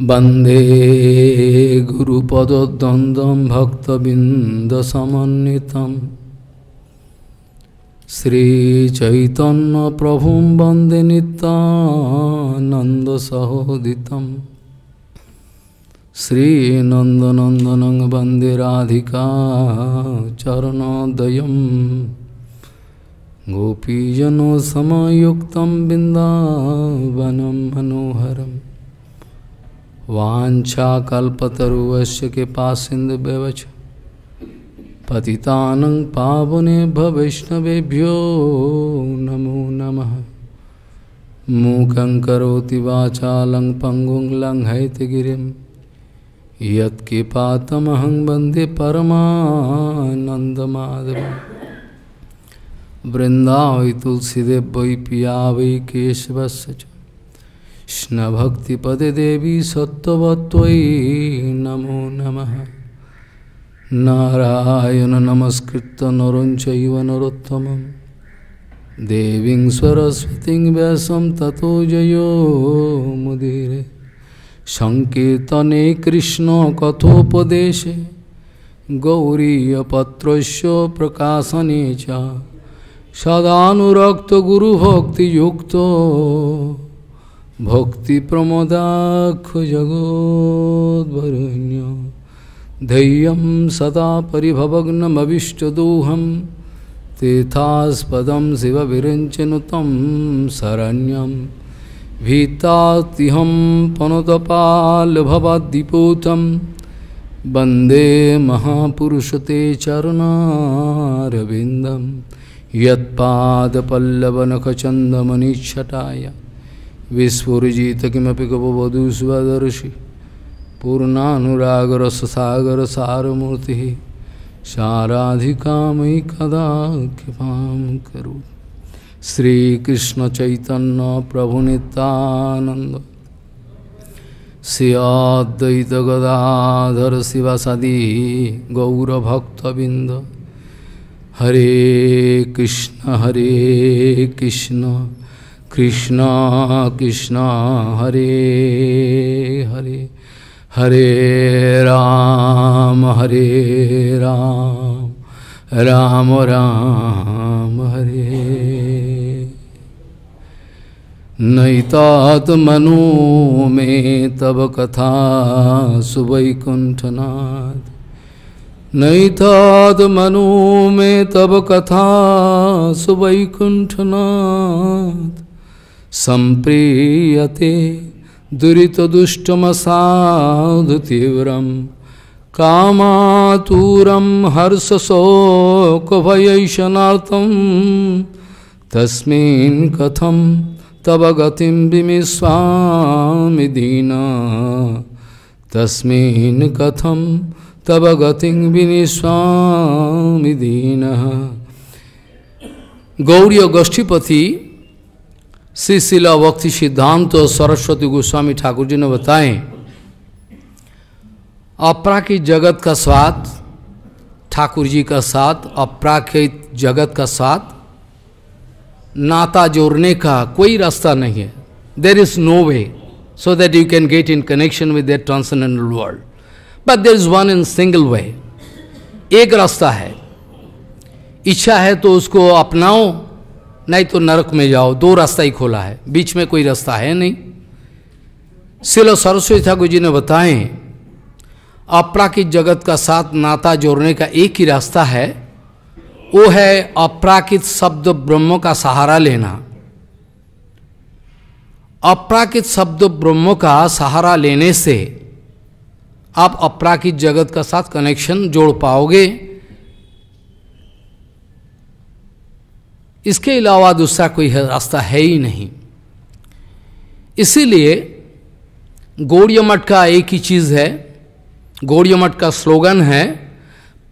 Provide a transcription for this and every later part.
वंदे गुरुपदद्वन्द्वं भक्तबिन्दसमन्वितं श्रीचैतन्यप्रभुं वंदे नितानन्दसहोदितं श्रीनन्दनन्दनं वंदे राधिका चरणोदयं गोपीजनसमयुक्तं बिन्दावनं मनोहरम्। वाञ्छाकल्पतरुवस्य कृपा सिन्धुव्यवच पतितानं पावनेभ्य वैष्णवेभ्यो नमो नमः। मूकं करोति वाचालं पङ्गुं लङ्घयतिगिरिं यत्किपातमहं वंदे परमानन्दमाधवं वृन्दावै तुलसीदेव वै पिया वै केशवस्य च। कृष्णभक्तिपदे देवी सत्त्ववत्त्वयि नमो नमः। नारायण नमस्कृत्य नरं चैव नरोत्तमं देवीं सरस्वतीं व्यासं ततो जयो मुदीरे। सङ्कीर्तने कृष्णकथोपदेशे गौरीयपत्रस्य प्रकाशने च। सदानुरक्तगुरुभक्तियुक्तो। भक्तिप्रमोदाक्षजगोद्वरुण्य धैर्यं सदा परिभवग्नमविष्टदोहं तीर्थास्पदं शिवविरञ्चनुतं शरण्यं। भीतातिहं पनुतपालभवद्दिपूतं वंदे महापुरुषते चरुणारविन्दं। यत्पादपल्लवनखचन्दमनिच्छटाय। विस्फुजित किमपि गपवधू स्वदर्शि पूर्णानुरागरससागर सारमूर्ति साराधिका मयि कदा कृपां करो गदाधर शिवसदी गौरभक्तबिंद हरे कृष्ण हरे कृष्ण। कृष्ण कृष्ण, हरे हरे हरे राम हरे राम राम राम, हरे। नैतात्मनो में तब कथा सुवैकुण्ठनाथ नैतात्मनो में तब कथा सुवैकुण्ठनाथ सम्प्रीयते दुरितदुष्टमसाधुतीव्रं कामातुरं हर्षशोकभयैषणार्थं तस्मिन् कथं तव गतिं विमिष्वामि दीना। तस्मिन् कथं तव गतिं विनिष्वामि दीनः। गौरी गोष्ठीपति श्री शिला भक्ति सिद्धांत सरस्वती गोस्वामी ठाकुर जी ने बताएँ अपराकित जगत का स्वाद ठाकुर जी का साथ अपराकित जगत का साथ, नाता जोड़ने का कोई रास्ता नहीं है। There is no way so that you can get in connection with that transcendental world but there is one in single way एक रास्ता है। इच्छा है तो उसको अपनाओ नहीं तो नरक में जाओ, दो रास्ता ही खोला है, बीच में कोई रास्ता है नहीं। सिलो सरस्वती ठाकुर जी ने बताए अपराकित जगत का साथ नाता जोड़ने का एक ही रास्ता है, वो है अपराकित शब्द ब्रह्म का सहारा लेना। अपराकित शब्द ब्रह्म का सहारा लेने से आप अपराकित जगत का साथ कनेक्शन जोड़ पाओगे। इसके अलावा दूसरा कोई रास्ता है ही नहीं। इसीलिए गौड़िया मठ का एक ही चीज़ है गौड़िया मठ का स्लोगन है,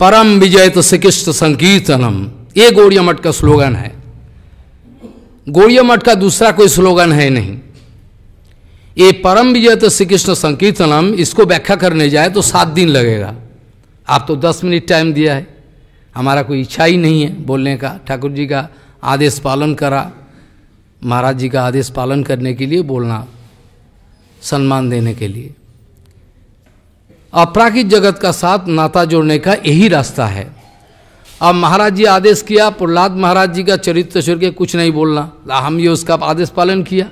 परम विजय तो श्रीकृष्ण संकीर्तनम। ये गौड़िया मठ का स्लोगन है। गौड़िया मठ का दूसरा कोई स्लोगन है नहीं। ये परम विजय तो श्रीकृष्ण संकीर्तनम, इसको व्याख्या करने जाए तो सात दिन लगेगा। आप तो दस मिनट टाइम दिया है। हमारा कोई इच्छा ही नहीं है बोलने का, ठाकुर जी का आदेश पालन करा, महाराज जी का आदेश पालन करने के लिए बोलना सम्मान देने के लिए। अपराकित जगत का साथ नाता जोड़ने का यही रास्ता है। अब महाराज जी आदेश किया, प्रहलाद महाराज जी का चरित्र छोड़ के कुछ नहीं बोलना। हम ये उसका आदेश पालन किया।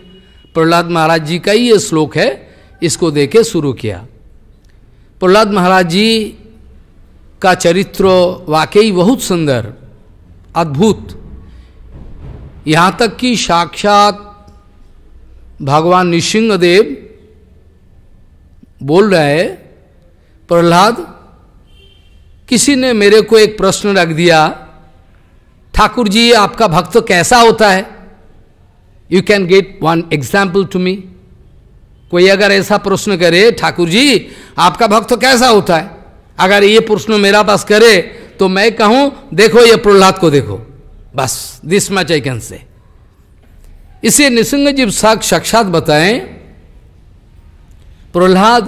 प्रहलाद महाराज जी का ही ये श्लोक है, इसको देके शुरू किया। प्रहलाद महाराज जी का चरित्र वाकई बहुत सुंदर, अद्भुत। यहाँ तक कि साक्षात भगवान नृसिंहदेव बोल रहे हैं, प्रहलाद, किसी ने मेरे को एक प्रश्न रख दिया। ठाकुर जी, आपका भक्त कैसा होता है? You can get one example to me कोई अगर ऐसा प्रश्न करे, ठाकुर जी, आपका भक्त कैसा होता है? अगर ये प्रश्न मेरा पास करे तो मैं कहूँ, देखो ये प्रहलाद को देखो। बस this much I can say इसे निसंग जीव साक्षात बताएँ, प्रहलाद,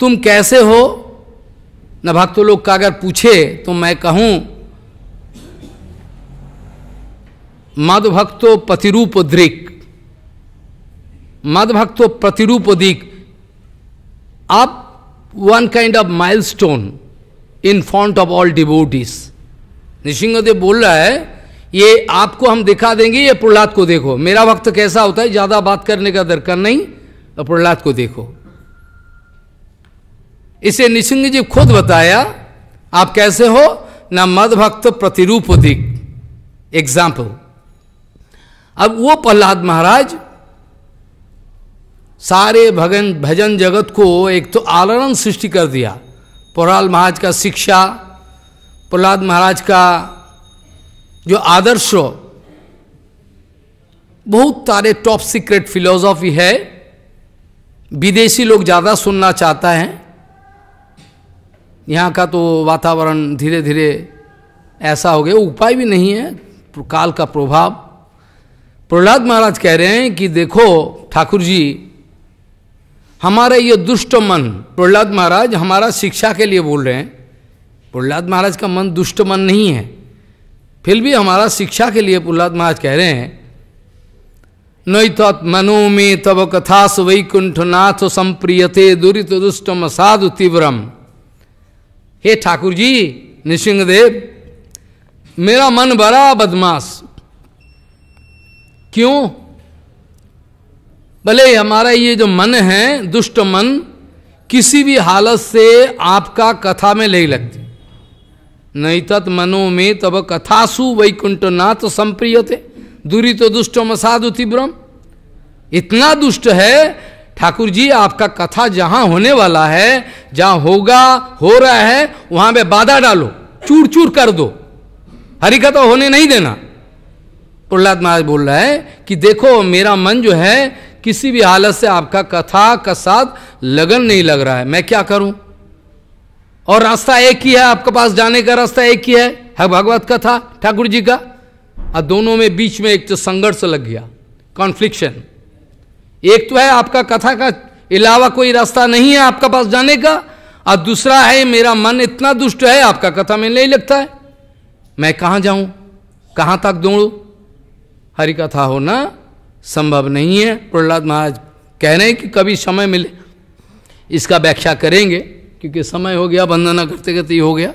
तुम कैसे हो? न भक्तों लोग का अगर पूछे तो मैं कहूँ मद भक्तो प्रतिरूप दृक। मद भक्तो प्रतिरूप दिक। आप one kind of milestone in front of all devotees निशिंगदेव बोल रहा है, ये आपको हम दिखा देंगे, ये प्रहलाद को देखो। मेरा वक्त कैसा होता है? ज़्यादा बात करने का दरकार नहीं तो प्रहलाद को देखो। इसे निसिंह जी खुद बताया, आप कैसे हो? ना मद भक्त प्रतिरूप दिख एग्ज़ाम्पल अब वो प्रहलाद महाराज, सारे भगन, भजन जगत को एक तो आलरण सृष्टि कर दिया। प्रहलाद महाराज का शिक्षा प्रहलाद महाराज का जो आदर्श बहुत सारे टॉप सीक्रेट फिलोसॉफी है। विदेशी लोग ज़्यादा सुनना चाहता है। यहाँ का तो वातावरण धीरे धीरे ऐसा हो गया। उपाय भी नहीं है, काल का प्रभाव। प्रहलाद महाराज कह रहे हैं कि देखो, ठाकुर जी, हमारा ये दुष्ट मन, प्रहलाद महाराज हमारा शिक्षा के लिए बोल रहे हैं। प्रहलाद महाराज का मन दुष्ट मन नहीं है। फिर भी हमारा शिक्षा के लिए प्रहलाद महाराज कह रहे हैं, नई तत् मनो में तब कथा वैकुंठ नाथ संप्रियते दुरित दुष्टम साधु तीव्रम। हे ठाकुर जी नृसिंहदेव, मेरा मन बड़ा बदमाश। क्यों? भले हमारा ये जो मन है, दुष्ट मन, किसी भी हालत से आपका कथा में नहीं लगती। नहीं तत् मनो में तब कथासु वैकुंठ नाथ संप्रिय थे दूरी तो दुष्ट मसाधु तीव्रम। इतना दुष्ट है ठाकुर जी आपका कथा जहाँ होने वाला है, जहाँ होगा, हो रहा है, वहाँ पे बाधा डालो चूर चूर कर दो। हरी कथा होने नहीं देना। प्रहलाद महाराज बोल रहा है कि देखो, मेरा मन जो है, किसी भी हालत से आपका कथा का साथ लगन नहीं लग रहा है। मैं क्या करूँ? और रास्ता एक ही है, आपके पास जाने का रास्ता एक ही है है भगवत कथा, ठाकुर जी का? और दोनों में बीच में एक तो संघर्ष लग गया कॉन्फ्लिक्शन एक तो है आपका कथा का अलावा कोई रास्ता नहीं है आपका पास जाने का, और दूसरा है मेरा मन इतना दुष्ट है, आपका कथा में नहीं लगता है। मैं कहाँ जाऊँ? कहाँ तक दौड़ू? हरि कथा होना संभव नहीं है। प्रहलाद महाराज कह रहे हैं कि कभी समय मिले, इसका व्याख्या करेंगे। क्योंकि समय हो गया, वंदना करते करते हो गया।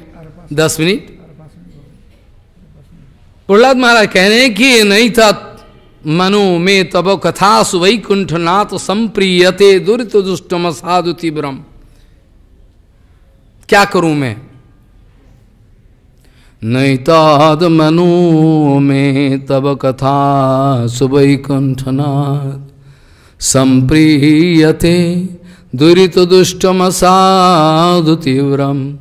दस मिनट। प्रहलाद महाराज कह रहे हैं कि नहीं था मनो में तब कथा सुवैकुंठ नाथ संप्रियते दुरित दुष्टम साधु तीव्रम। क्या करूँ मैं? नहीं ताद मनो में तब कथा सुवैकुंठनाथ संप्रियते दुरीत दुष्टम साधु तीव्रम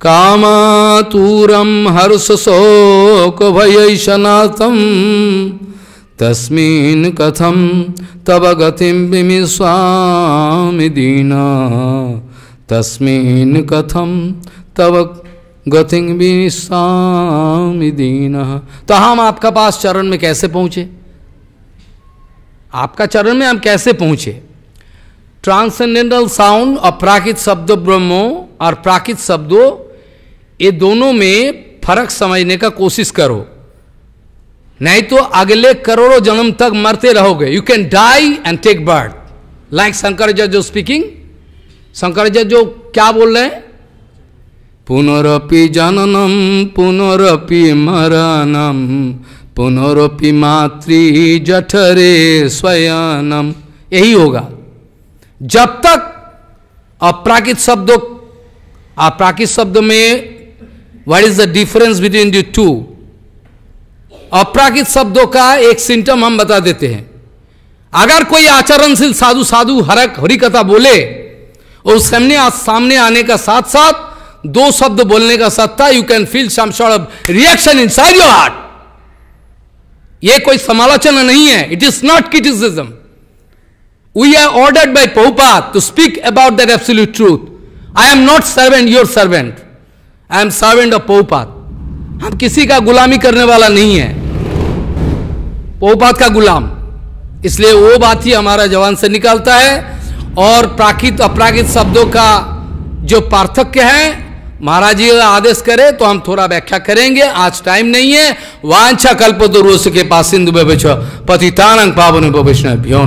कामातूरम हर्ष शोक भयशनाथम तस्मिन् कथम तब गतिम विमिस्वामी दीना? तस्मिन् कथम तब गति विमिस्वामी दीना? तो हम आपका पास चरण में कैसे पहुँचे? आपका चरण में हम कैसे पहुँचे? ट्रांसेंडेंटल साउंड और प्राकृत शब्द ब्रह्मो और प्राकृत शब्दों, ये दोनों में फ़र्क समझने का कोशिश करो। नहीं तो अगले करोड़ों जन्म तक मरते रहोगे। You can die and take birth like Shankar जो स्पीकिंग शंकराचार्य जो क्या बोल रहे हैं? पुनरपि जननम, पुनरपि मरणम, पुनरपि मातृ जठरे स्वयनम। यही होगा। जब तक अप्राकृत शब्द अप्राकृत शब्द में what is the difference between the two अप्राकृत शब्दों का एक सिम्टम हम बता देते हैं। अगर कोई आचरणशील साधु साधु हरक हरी कथा बोले, और सामने सामने आने का साथ साथ, दो शब्द बोलने का सत्ता you can feel some reaction inside your heart ये कोई समालोचना नहीं है। It is not criticism we are ordered by पोपात to speak about that absolute truth I am not servant your servant I am servant of पोपात हम किसी का गुलामी करने वाला नहीं है। पोपात का गुलाम। इसलिए वो बात ही हमारा जवान से निकलता है और प्राकृत, अपराकृत शब्दों का जो पार्थक्य है, महाराज जी आदेश करे तो हम थोड़ा व्याख्या करेंगे। आज टाइम नहीं है। वांछा कल्प दुर्वश के पास सिंधु पतितानंग पावन वैष्णव भ्यो